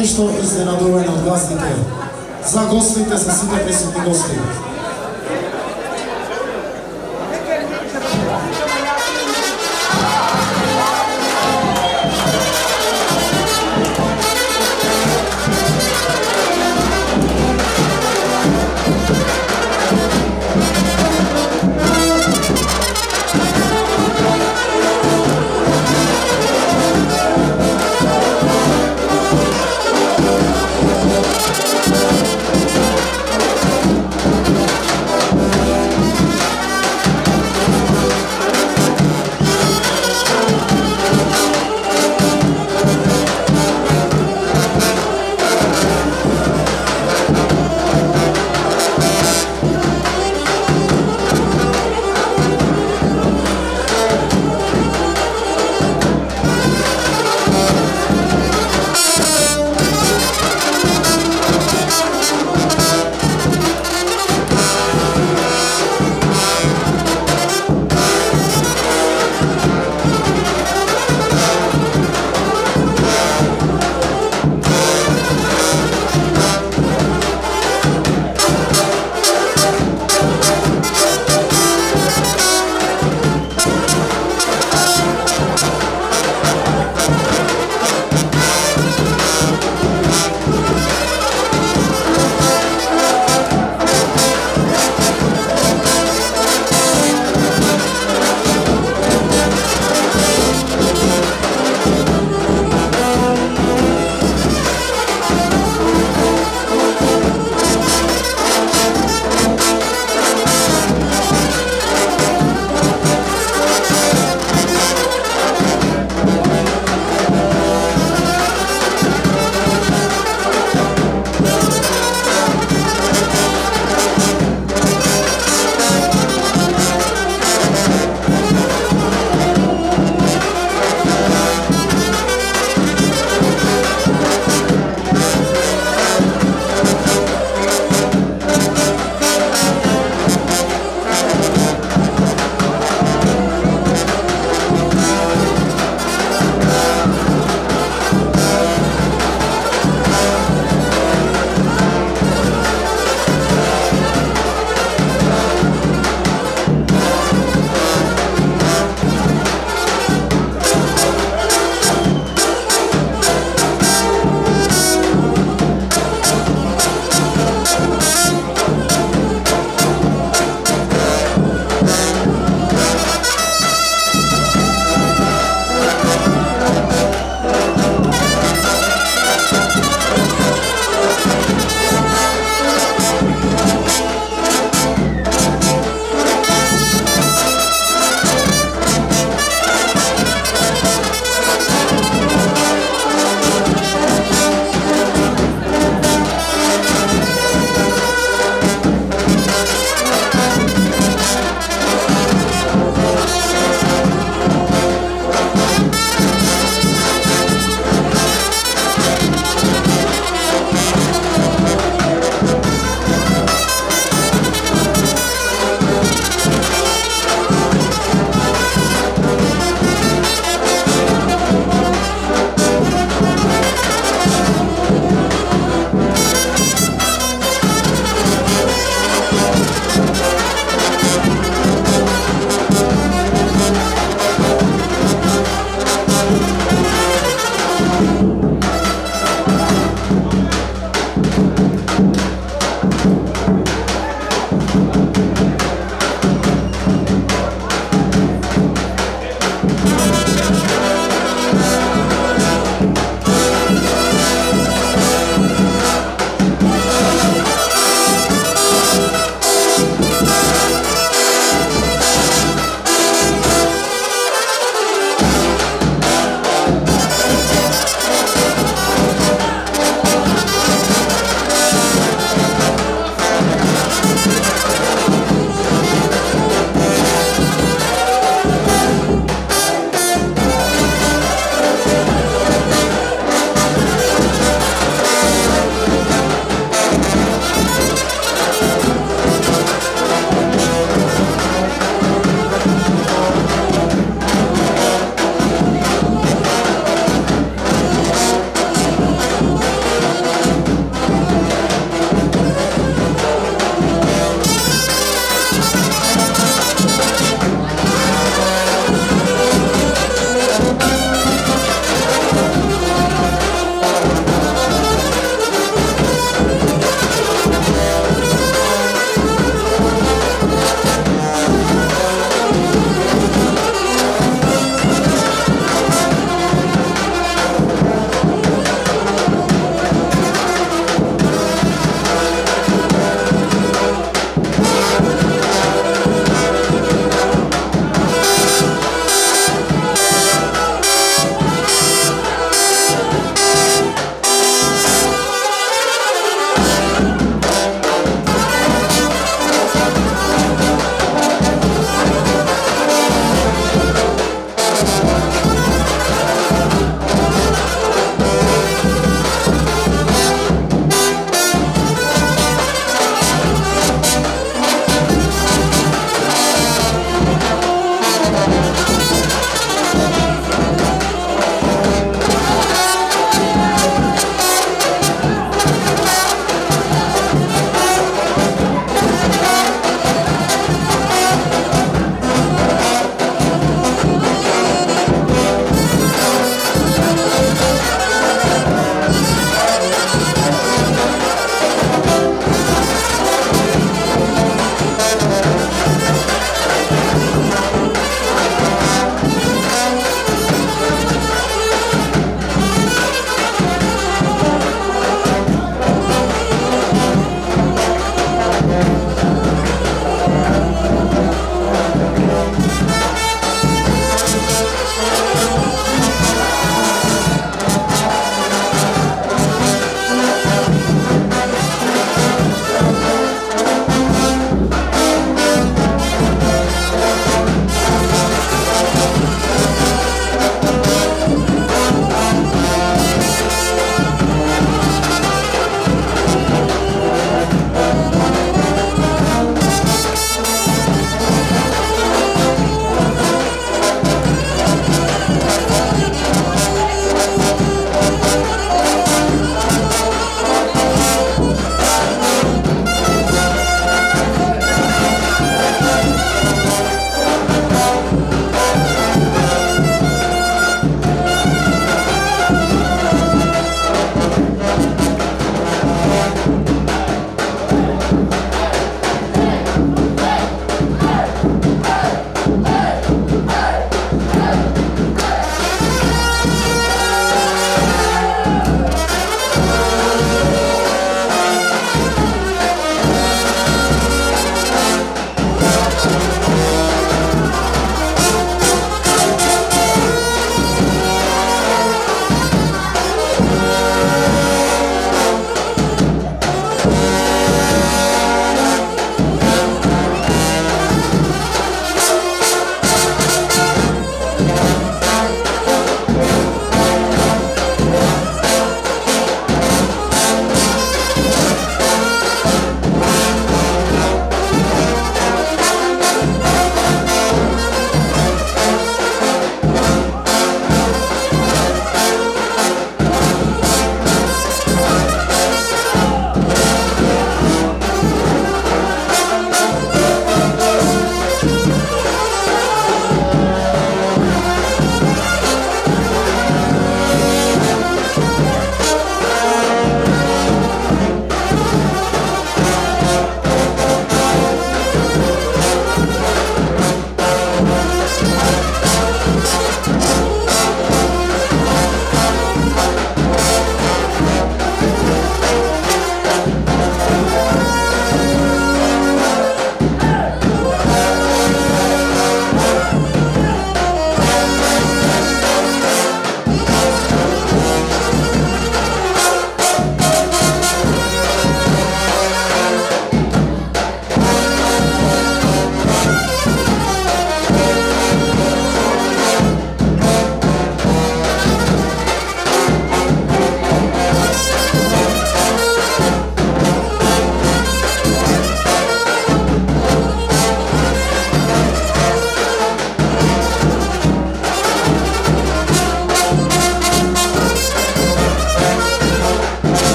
нешто изненадување од гостите. За гостите, за сите присутни гости.